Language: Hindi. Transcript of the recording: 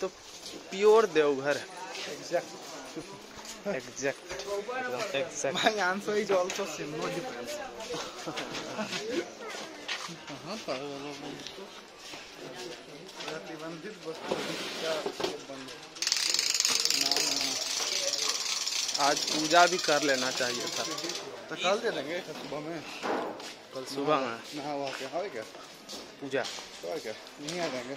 तो pure Deoghar. Exact exact exact no difference. कहाँ पागल हो गए? प्रतिबंधित वस्तु क्या बंद आज पूजा भी कर लेना चाहिए था। तो कल दे देंगे सुबह में। कल सुबह में नहा वहा के हाँ क्या पूजा तो और क्या नहीं आ जाएँगे